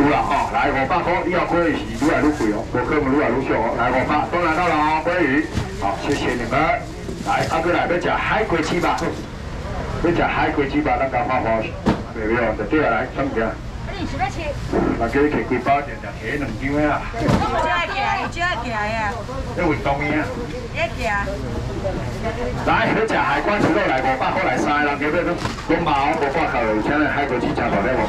有啦哦，来五百块，以后鲑鱼是愈来愈贵哦，无可能愈来愈少哦。来五百，都拿到了哦，鲑鱼。好，谢谢你们。来，阿哥来要吃海龟翅吧？要吃海龟翅吧？咱家花花，对不对？就对啊，来，怎么样？是要吃？那叫你摕几包，就就摕两斤的啦。我只爱吃，你只爱吃呀。要运动的啊。爱吃。来，要吃海关猪肉来五百块来三个人，叫咩都都毛无挂扣，而且海龟翅真大粒哦。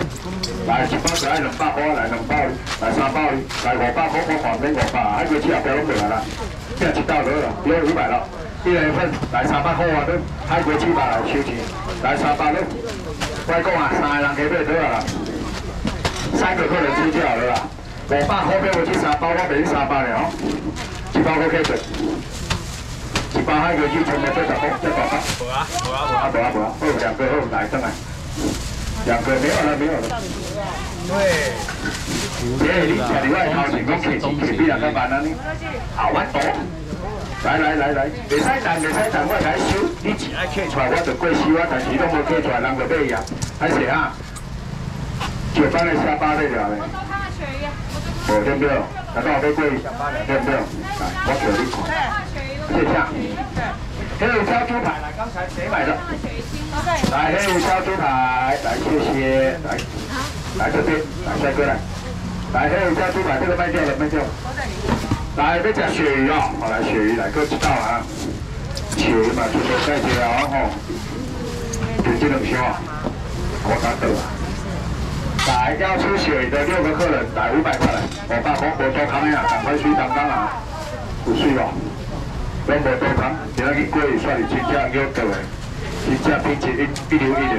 来，一包就爱两百块，来两包，来三包，来五百块，我旁边五百，海龟翅也标拢过来啦，变一道了了，标五百了。一人份，来三百块啊，都海龟翅吧来收钱，来三百了。我讲啊，三个人加咩多啊？三个客人吃就好了啦，我爸后面我去沙包，我卖你三百了哦，一包我开水，一包海龟翅全部再十块，再十块。无啊无啊无啊。无啊无啊，好两个好来上来，两个没有了没有了。对，耶，你吃你外头前讲客气客比人家慢啊你，好我多。来来来来，袂使等袂使等，我来收，你钱爱摕出来，我就过收啊，但是拢无摕出来，人就买呀，还是啊？就翻来下巴那条嘞。哦，对不对？难道我要过下巴了？对不对？来，我给你看。谢谢。黑五烧猪排，来，刚才谁买的？来，黑五烧猪排，来，谢谢，来，来这边，来帅哥来，来黑五烧猪排，这个卖掉了，卖掉了。来，要吃鳕鱼啊，好来鳕鱼来，各知道啊。鳕鱼嘛，全部带起来哦吼，就这啊，我拿走了。来，要吃鳕鱼的六个客人，来五百块来，我把红果多汤呀，赶快去当当啊，有水哦。拢无多康，今仔日过去算是真正约到的，真正品质一一流一的。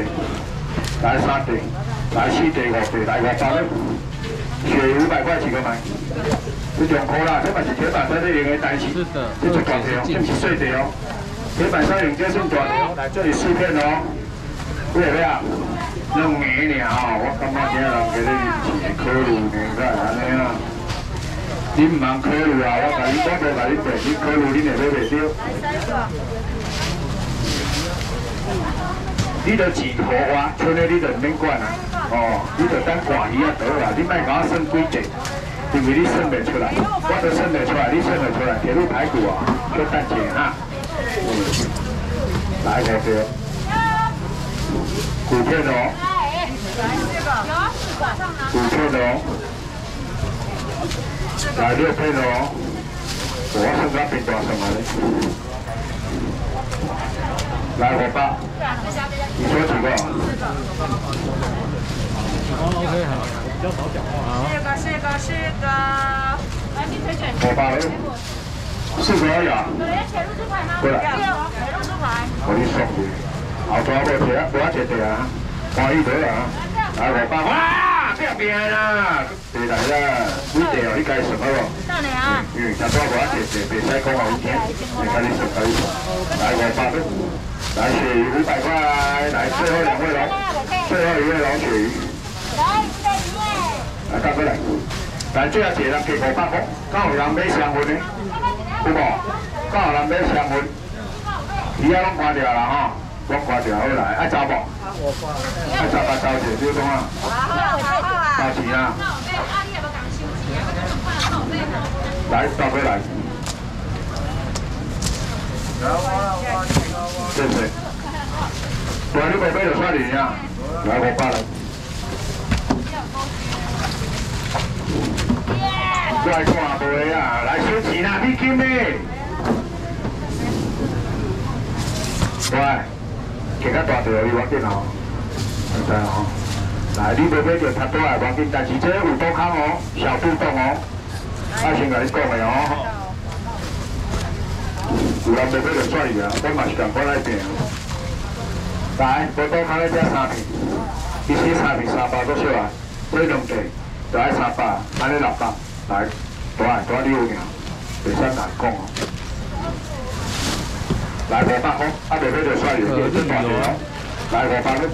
来三地，来四地五地，来五百了。鳕鱼五百块几个买？这两块啦，这嘛是铁板烧这用的但是这是大条，这不是碎条。铁板烧用这算大条，来这里四片哦。几个啊？两年了哦，我感觉今人给你是考虑呢，个安尼啊。你唔通考虑啊，我甲你我无甲你骗，你考虑你会买袂着。你着钱互我，剩的你着唔免管啊。哦，你着等挂鱼啊倒啦，你卖甲我算几只。因为你算得出来，我都算得出来，你算得出来，铁路排骨啊，就赚钱哈。来个这，骨片哦，骨片哦，来六片哦，我算到变大什么嘞？来我八，你说几个？哦，OK，好，我比较少讲话啊。四个，四个，四个。来，你推选。我八了，四个而已啊。有人要切入猪排吗？过来。要，切入猪排。我你送去，后头无切，无一切地啊，欢喜得啊。来我八，哇，变变啦，地来啦，几地哦？你该算好咯。到你啊。因为差多无一切地，袂使讲好听，你看你算可以。来我八了，来鳕鱼五百块，来最后两位龙，最后一位龙鳕鱼。来，这里面。来，大哥来，来最后一个人给五百块，刚有人买香薰的，有无？刚有人买香薰，鱼仔拢关掉啦吼，拢关掉好来，爱走无？爱走甲走者，你讲啊？交钱啊？来，大哥来。谢谢。不然你无买就算你啊，来五百来。来看卖啊，来收钱啦，你金的。喂，摕较大条你我见哦，唔知哦。来，你无买就较多啊，无紧，但是这有多空哦，小肚洞哦，我先甲你讲的哦。有人无买就算伊啊，我嘛是共款来订。来，无多空咧只三片，其实三片三百多少啊？这两地就爱三百，安尼六百。来，大大你有赢，袂使难讲哦。来五百块，啊，袂买就算伊，真大条。来五百块，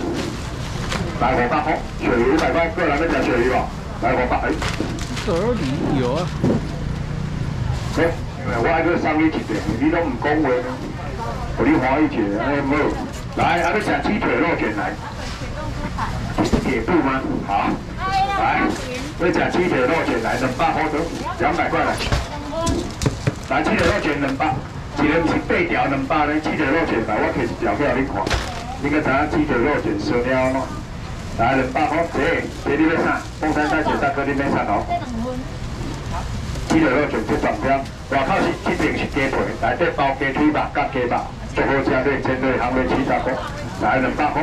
来五百块，鳕鱼五百块，过来要食鳕鱼无？来五百，哎。这里有啊。哎，我爱去送你一个，你都唔讲话，互你欢喜一个，安尼好。来，啊，要食鸡腿肉卷来。铁布吗？好。来。要吃鸡腿肉卷来两百块多，两百块来。来鸡腿肉卷两百，一个不是八条两百呢，鸡腿肉卷来我摕一条给你看，你个知影鸡腿肉卷烧了喏。来两百块，这这你要啥？凤山大姐大哥你要啥哦？鸡腿肉卷这上标，外口是一定是鸡腿，内底包鸡腿肉加鸡肉，最好吃对，针对行业七十块，来两百块。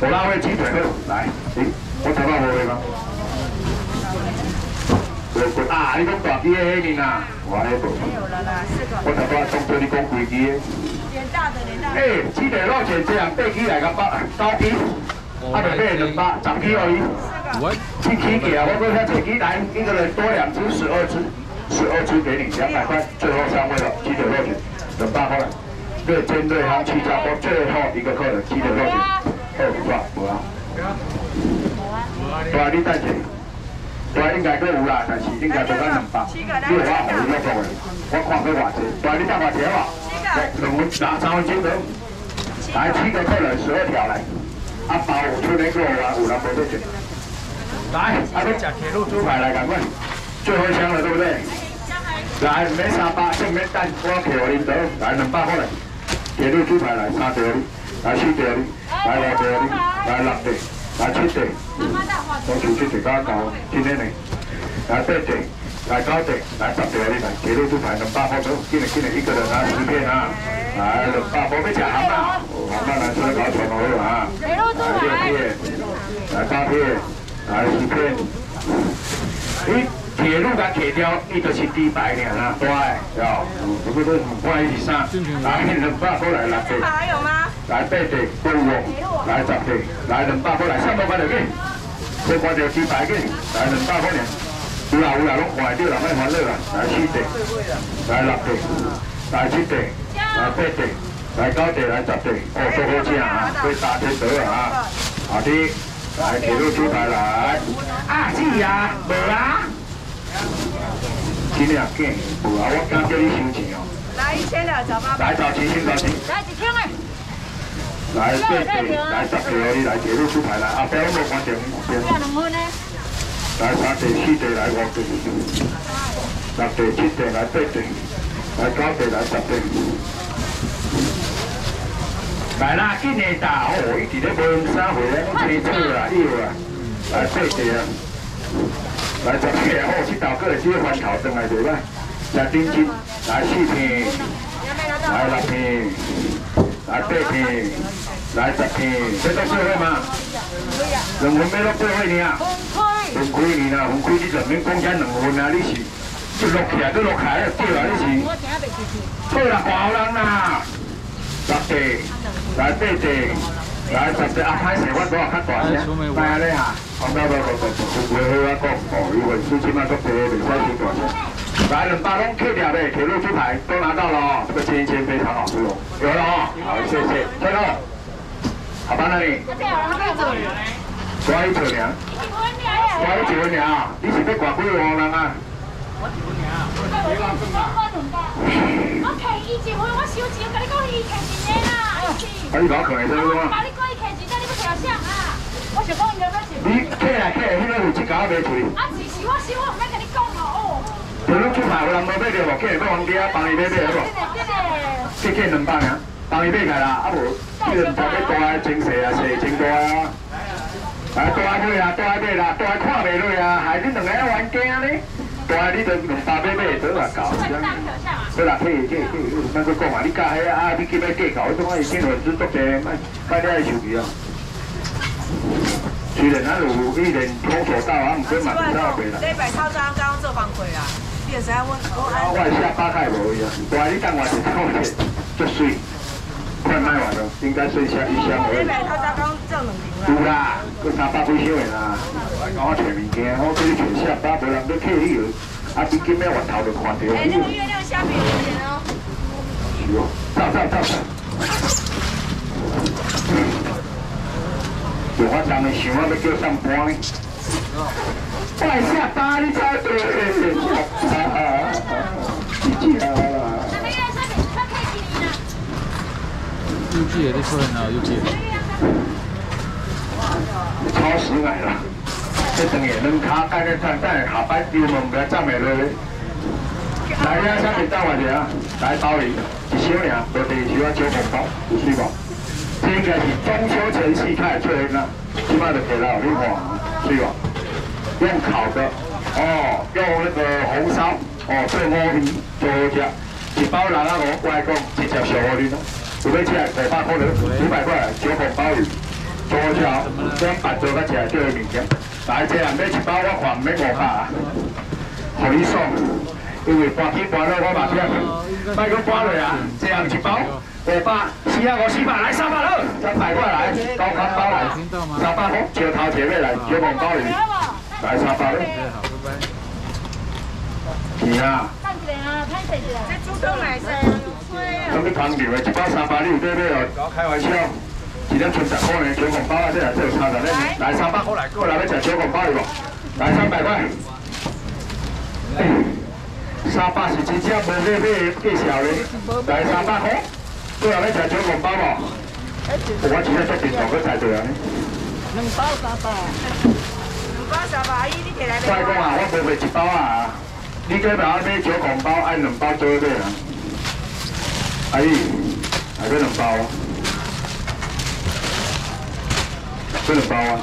我拉位鸡腿肉来，行，我头发无位吗？啊！你讲大鸡的迄面啊，我迄无。没有了啦，四个。我头发当做你讲贵鸡的。连大的连大的。诶，鸡腿肉卷这样八鸡来个八九鸡，啊，就买两百十鸡而已。我七鸡给啊，我说他这鸡来一个人多两只，十二只，十二只给你两百块，最后三位了，鸡腿肉卷两百块。对，针对行七家伙最后一个客人，鸡腿肉卷二十块，无啊？对啊，你等下。对，应该都有啦，但是应该做到两百。你话互你了讲的，我看过偌济。对，你等偌济好无？两分拿三分钟都。来七个客人，十二条来。啊，包有出那个有啊，有人无对钱。来，啊，你吃铁路猪排来，赶快，最后一箱了，对不对？来，免三百，先免蛋，我摕互恁倒，来两百块来。铁路猪排来三条哩，来四条哩，来五条哩，来六条，来七条。我出七条加九，今天呢，来八条，来九条，来十条哩，来铁路猪排两百块倒，今日今日一个人拿十片啊，来两百块要吃蛤蟆，蛤蟆来出来搞传好啊，来六片，来八片，来十片。你铁路甲铁条，伊就是低白尔啦，大诶，哟，不过都唔关伊是啥，来两百块来六条。还有吗？来八地高旺，来十地，来两百块来三百块就去，再关掉几百紧，来两百块呢。有啦有啦，拢看得到啦，莫烦恼啦。来四地，来六地，来七地，来八地，来九地，来十地，哦，做好吃啊，可以打车得啊。好的，来铁路出牌来。啊，是啊，无啊。今日见，无啊，我刚叫你收钱哦。来一千两，找。来找钱，先找钱。来几千哎。来八地，来十地，你来铁路出牌来，啊，不要无关键，边。两分呢？来三队、四队、来五队、六队、七队、来八队、来九地、来十队。来啦，今年大哦！伊伫咧无用三回咧，拢青草啦，有啊。来八地啊，来十地啊！哦，去倒个只翻头转来对吧？来顶金，来四片，来六片，来八片，来十片，这都社会吗？两分要落八位呢？分开你啦，分开你就免讲遮两分啊！你是就落起来，都落起来对啊！你是对啦，大人啦，十地，来八地，来十地啊！歹势，我多啊较大声，来啊你哈，我到到到到，会好啊讲，哦，因为最起码都地袂使太大声。来两百拢 K 掉的铁路猪排都拿到了哦，这个煎一煎非常好吃哦，有了哦，好谢谢，最后，好吧那里，抓一头娘。我一一分尔，你是要挂几个人啊？我骗伊一分，我收钱，甲你讲伊骗钱的啦，啊，你搞可能是我吗？把你讲伊骗钱，但你要听啥啊？我想讲伊要钱。你客来客，迄个有一家卖出去。啊，是是，我是我唔免甲你讲哦。就你出牌有人无买着无？客要皇家帮伊买买好无？客客两百尔，帮伊买起啦，啊无，迄个唔知要大个真细啊，细真大啊。来大买啊，大买啦，大看袂落啊，害恁两个玩家呢。大你都两百买买，倒来搞。对啦，客客客，莫去讲啊，你加迄啊，你去买计较，迄种啊，伊见粉丝足济，莫莫你爱受气啊。虽然咱有迄个空手道啊，毋过嘛是走袂啦。这百套装刚刚做反馈啦，我我我是下巴开无伊啊，大你等我水，快卖完了，应该剩下一箱而已。啦。有啦，佮三百几箱的啦。我找物件，我叫你找下巴，无人要客你了。啊，你今仔源头就看到。哎，那个月亮虾饼多少钱哦？是哦，走走走走。有法当的想我要叫上班呢。我下巴你猜对？啊啊啊！你知啊？那个月亮虾饼，它可以几厘呢？有几个你说的呢？有几？超时来了，这等下两卡盖个站，等下下摆油门不要站下落去。来，你啊，啥物等我一下，来包你一小尔，到第二手啊小红包，有水无？这应该是中秋前夕开始做啦，起码就给了，你看，水无？用烤的，哦，用那个红烧，哦，做五味，做好食。一包六啊，我来讲，直接上互你咯。有要吃五百块了，五百块小红包鱼，做好食哦，这样办做甲食对物件。来，这人买一包，我看唔免五百啊，互你爽。因为搬起搬落我嘛听，卖个搬落啊，这样一包五百，四啊五四百，来三百了，三百块来，高康包来，三百块，招头前面来，小红包鱼，来三百了。好，拜拜。是啊。等一下啊，太细了。这煮汤来噻，吹啊！咁你空调的，一包三百，你有对买哦？开玩笑，一点存十块呢，小红包啊，这来这有差的呢。来三百块来，过来要吃小红包有无？来三百块。三百是真正无买买介绍的，来三百块。过来要吃小红包无？我今日做电脑，佢才对啊。两包三百，两包三百，阿姨你摕来再讲啊，我无卖一包啊，你这把买小红包按两包做买啊。阿姨，还要两包啊？要两包啊？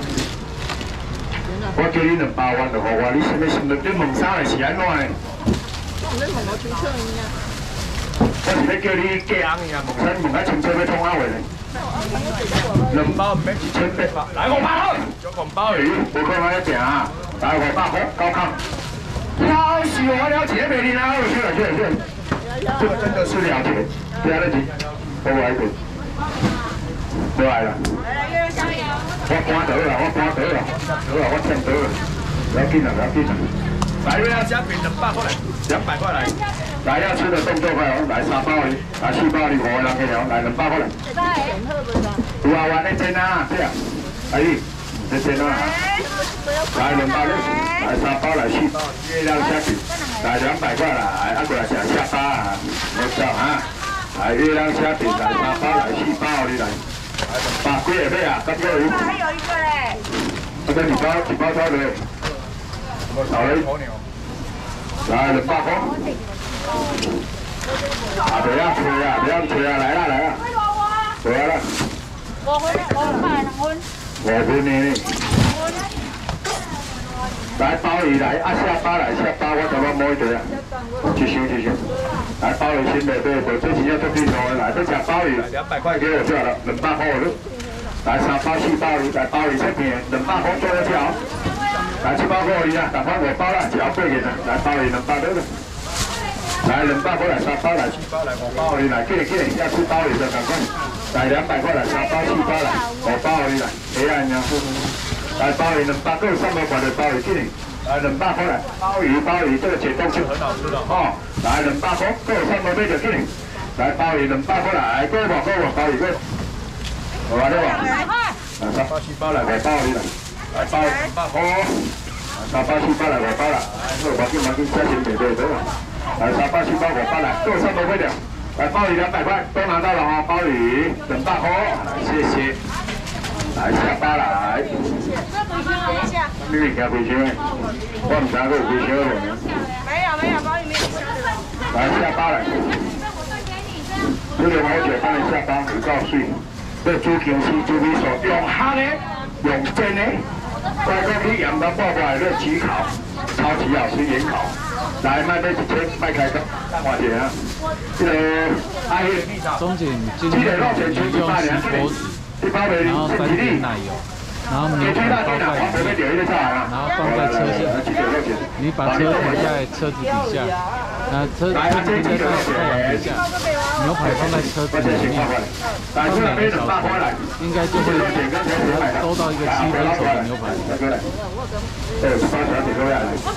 我叫你两包，我就互我，你什么心里你问啥的是安怎的？我是要叫你嫁翁呀，问啥问较清楚要创啥话呢？两包唔一千八百，来五百块，小红包鱼，无可能要食啊！来五百块，高亢。老死我了解美丽啦，去了去了去了，这个真的是了解，不要得急，我来一过来了。来来，月月加油！我搬得了，我搬得了，得了，我欠得了，不要紧了，不要紧了。来，要加饼两百块来，两百块来。来，要吃的动作快哦，来三包鱼，来四包鱼，五个人给了，来两包过来。有啊，玩那煎啊，对啊，阿姨，这煎啊，来两包来，来三包来四包，月亮虾饼，来两百块来，啊过来吃下巴啊，没错啊，来月亮虾饼，来三包来四包你来，来两百几个买啊，咁多鱼。还有一个嘞，这个你包你包多的，少了一头牛，来两百块。啊，不要吹啊，不要吹啊，来了来了，回来了，我回来我派两分，我分你。来包鱼来，啊下巴来下巴，我怎么摸一对啊？去修去修，来包鱼新的对对，这几要做地头的，来这讲包鱼，两百块给我就好了，两百块我就。来三包四包鱼，来包鱼这边两百块做得了。来七包过鱼啊，打翻我包了，只要贵点的，来包鱼两百对不对？来两百过来三包来七包来我包鱼来，给给要吃包鱼的赶快。来两百块来三包四包来我包鱼来，哎呀娘！来包鱼两百个上面管的包鱼，给你。来两百块来鲍鱼鲍鱼，这个解冻就很好吃的哦。来两百块，各有三包杯的给你。来鲍鱼两百块来，各包各包鲍鱼各。好啊，对吧？来三包四包来五包鱼来，来包两百块。三包四包来五包啦，来，我把金毛巾加钱给对对了。来三包四包五包来，各有三包杯的。来鲍鱼两百块，都拿到了哈，鲍鱼两百块，来谢谢。来下巴来。等一下，你们家回去没？我唔知佢有回去冇。没有没有，包里面有吃的。来下巴来。这个我就帮你下巴，有够水。这煮姜丝、煮米线，用烘的，用蒸的。再讲你盐到爆爆，这焗烤，超级好吃，盐烤。来，卖这一千，卖开个，多少钱啊？这个阿姨，中景今这天用一百两，锡箔纸，然后三是点奶油，然后牛排包在里面，然后放在车上，你把车停在车子底下，那车停在太阳底下，牛排放在车子里面，放两个小时，应该就会把它收到一个七分熟的牛排。对，八小姐各位来，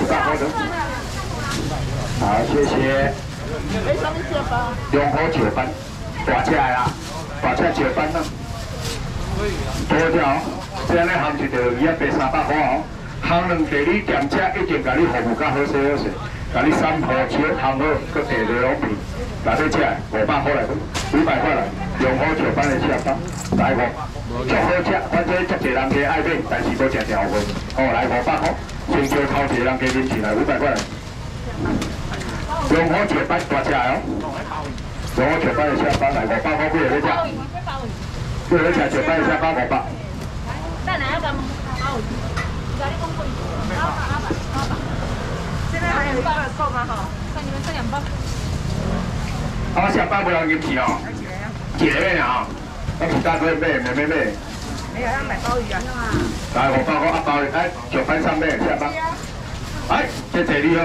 大包的。好，谢谢。用好九分，大起来啦，大起来九分啦。多条，这样咧含一条鱼啊，卖三百块哦。含两地你店车已经甲你服务较好势好势，甲你三泡椒烘好，搁地条拢片，来这吃五百块来。五百块来，用好石斑的下巴，来五，足好吃，反正足济人家爱买，但是无食条货，哦，来五百块，先叫头一个人家拎起来，五百块来，用好石斑大只哦，用好石斑的下巴来五百块，不要你食，不要你食石斑的下巴五百。你们这两包。啊，下班不要入去哦，姐妹啊，我其他可以买，妹妹买。没有要买鲍鱼啊？来，我包个阿包，哎，石斑上面下班。哎，这这你好，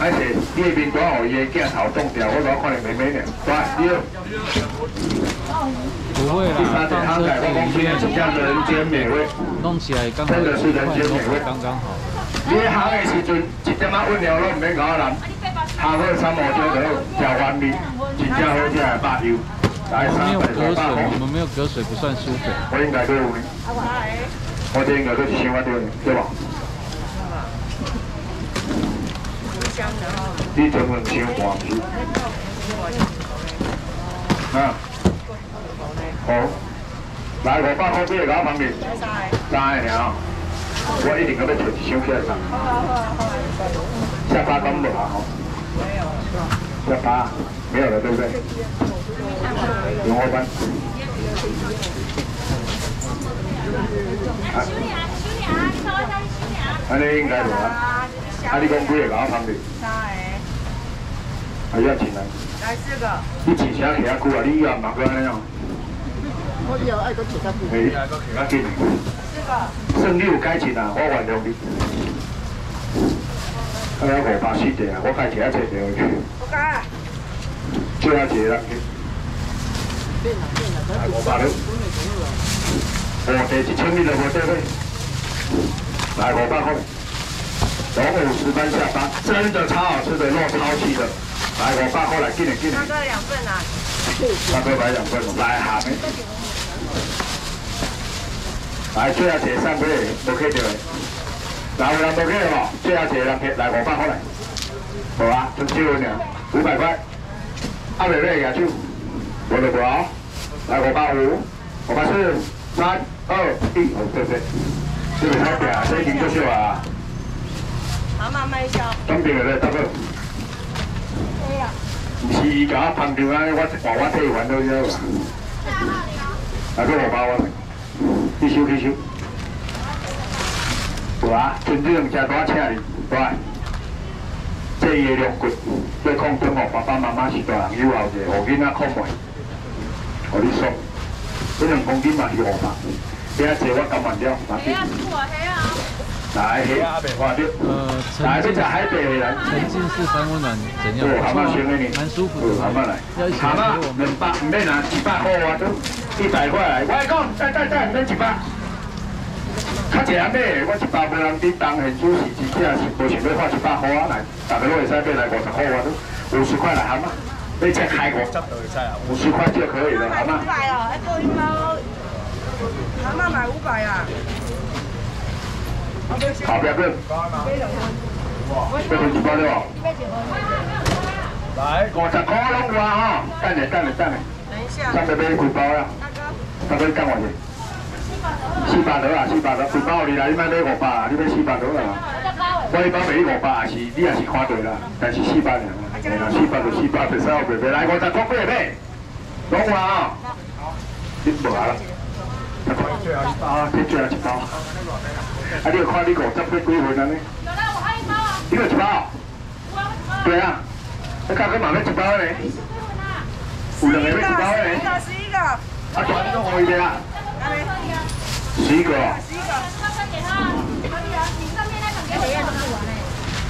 哎是，你那边多好伊个镜头冻掉，我多看你妹妹呢。来，你好。不会啦，放车子里面人间美味，弄起来刚好一块肉刚刚好。你行的时阵，一点仔温料都唔免搞人，下好三毛就好，调番味，真正好食的八油。来没有三百隔水，我们没有隔水不算输水。我应该都有呢。我这应该都是千万对对吧？你成本千黄油。啊。好。来五百块俾你搞方面。三个尔，我一定要要找一箱起来上。下巴刚没有？下巴没有了，对不对？龙花斑。修理啊，修理啊，你稍微再修理啊。安尼应该无啊。啊，你讲几个搞方面？三还要钱啊？个，来四个。你骑车骑啊久啊？你以后嘛搁安尼哦？我以后爱个其他不。嘿，搁骑较紧。算你有改进啊，我原谅你。啊，五百四地啊，我开车找着去。不改。最后一个人去。来五百六。哦，第一千你就无得费。来五百块。龙五十分下班，真的超好吃的肉，超细的。来五百块来，进来进来大。哥两份啊。大哥买两份，来下面。来，最后一个三杯，无客到的。来，有人无客的吼，最后一个人客来五百块来。好啊，真少尔，五百块。啊，未买举手，无就无哦。来五百五，五百四，三二一，好，对对。这个太平，这已经足少啊。蛤蟆卖销。当兵的咧，大哥。对呀。唔是伊甲我捧场啊，我话我退还都了啦。来，个五百我，去收去收。有啊，真正食大请你，对。这伊的量骨，要控制哦，爸爸妈妈是大人以后者，互囡仔看卖，互你爽。这两公斤嘛是五百，你啊坐我甘愿了，拿去。黑啊，是我黑啊。来，黑啊，袂花着。呃，沉浸这只海北的人。沉浸式三温暖怎样？对，蛤蟆先给你，蛮舒服的。蛤蟆来，蛤蟆来陪我们两。百，唔免拿一百块我都一百块来。我来讲，等等等，免一百。较济人买，我一百无人叮当，现主是真正是无想要花一百块啊来，大家拢会使买来五十块我都五十块来蛤蟆，你再开五十会使啊，五十块就可以了，买蛤蟆。五百哦，哎，够一包。蛤蟆买五百啊。好，不要笨。这份一百六。来，五十块拢有啊吼，等下等下等下，等一下。三百买几包啊？大哥。大哥干我去。四百多啊，四百多，几包你来，你买买五百啊，你买四百多啊。我一包卖你五百也是，你也是看对啦，但是四百尔，嘿啦，四百就四百，袂使后袂袂来五十块买买，拢有啊。你无啊啦？最后一包啊，这最后一包。啊，你有看你五十块几份安尼？有了，我还一包啊。你有一包？对啊。你刚刚买了一包呢？有两个要一包呢？十一个，十一个。啊，全都可以的啊。十一个哦。十一个。那分给他，可以啊。你上面那种给我也都不完嘞。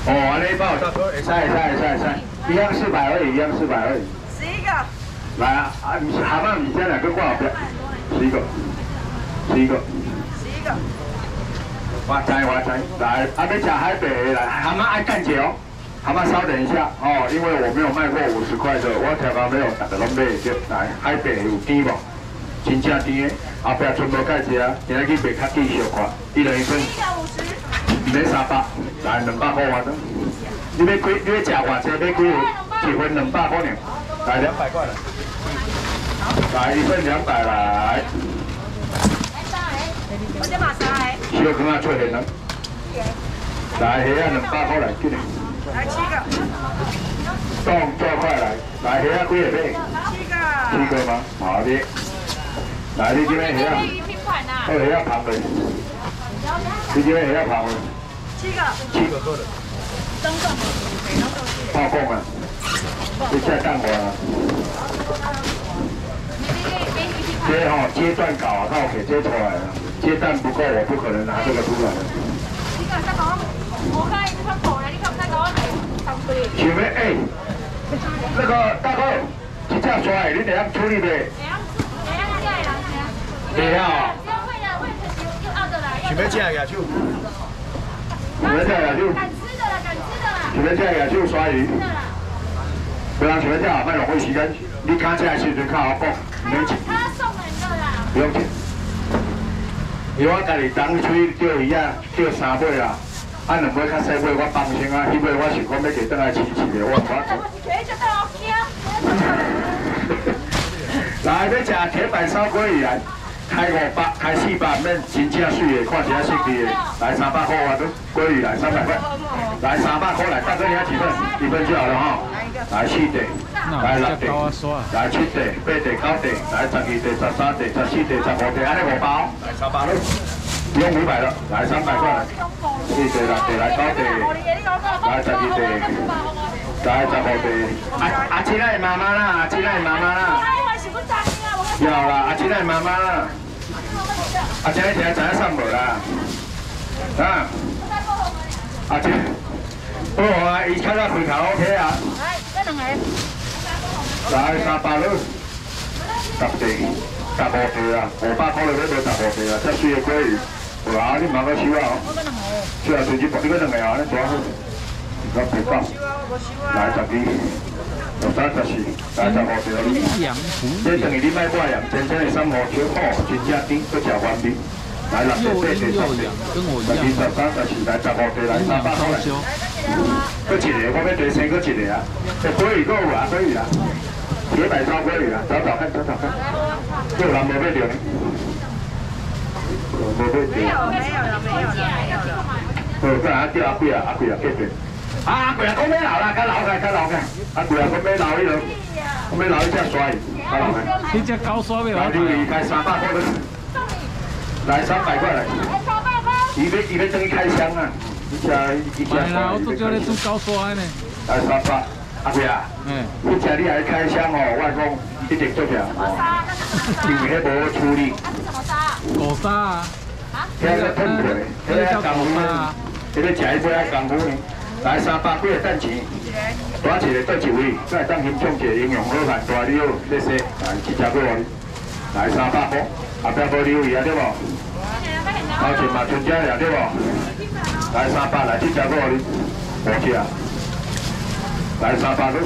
哦，安尼包，会使会使会使会使，一样四百而已，一样四百而已。十一个。来啊，蛤蟆米线两个挂好标，十一个，十一个。十一个。哇塞，哇塞，来，啊，要吃海北来，蛤蟆爱干姐哦，蛤蟆稍等一下哦，因为我没有卖过五十块的，我条条没有，大家拢买得着。来，海北有甜无？真正甜的，后壁全部介绍啊，今仔去卖较继续看，一人一份，一三百，来两百块我等。你要几？你要吃偌济？买几份？一份两百块呢？来两百块来。来一份两百来。我这马赛。小坑啊，出现了。来，虾啊，两百块来，进来。来七个。动作快来，来虾啊，几个买？七个。七个吗？好的。来，你这边虾啊？好虾啊，螃蟹。你这边虾啊，螃蟹。七个。七个够了。爆供啊！你下蛋我啊！这吼阶段搞啊，我给接出来了。阶段不够，我不可能拿这个出来。想要哎，那个大哥，这只刷的你会晓处理袂？会晓。想要吃野手？想要吃野手？敢吃的啦，敢吃的啦。想要吃野手刷鱼？不人想要吃，卖浪费时间。你敢吃的时阵靠我讲，不用钱。他送人的啦。不用钱。因为我家己当初钓鱼啊，钓三尾啦。啊，两尾较细尾，我放心啊。迄尾我想讲要给倒来饲饲的，我我。来，要吃铁板烧鲑鱼来，开五百，开四百，免真正水的，看起来新奇的。来三百块啊，都鲑鱼来三百块。来三百块来，大哥你要几份？一份就好了哈。来四地，来六地，来七地，八地，九地，来十二地，十三地，十四地，十五地，安尼五包。来三百了，不用五百了，来三百块。四地、六地，来九地，来十二地，来十五地。阿阿七来妈妈啦，阿七来妈妈啦。有啦，阿姐来妈妈啦。阿姐你听知影送无啦？啊？阿七，好啊，伊较早开头 OK 啊。来三百了，十地，十五地啊，五百块了，要买十五地啊，这水的鲑鱼，有啊，你慢慢收啊，收啊，随时你个两个啊，你多好，我赔讲，来十二，十三十四，来十五地啊，这等于你卖挂羊，真正的三毛小好，真正顶，搁食完味。来六地、八地、十地，十二、十三、十四，来十五地，来三百块来。搁一个，我要再生搁一个啊！这鲑鱼搁有啊，鲑鱼啊，铁板烧鲑鱼啊，找找看，找找看，有人无要钓呢？无要钓。没有，没有了，没有了，没有了。好，再阿贵啊，阿贵啊，继续。啊，阿贵啊，讲要留啦，较留个，较留个。阿鬼啊，讲要留伊落，讲要留伊只刷，较留个。你只高刷要来，你离开三百块来三百块来。伊要伊要等于开箱啊！哎呀，我都叫你做高刷呢。来三百，阿贵啊，嗯，你吃你还开箱哦，我讲一定做票。因为迄无处理。狗沙啊？听个痛过，听个功夫呢，迄个食一杯爱功夫呢。来三百几个蛋钱，多一个多一位，再当欣赏一个营养好汉大料，谢谢，来七只过来，来三百块，后壁无留意啊对无？头前嘛春节了对无？来三百来七只过来，五只，来三百多，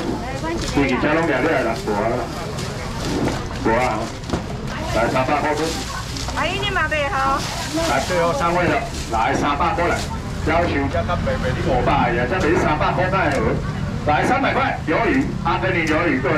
第二只拢掠掠啦，无啊啊，来三百块多。阿姨你买袂好？来最后三位了，来三百过来。要求加较白白，你五百呀，这边三百块奈何？来三百块，有鱼，阿根廷有鱼过来。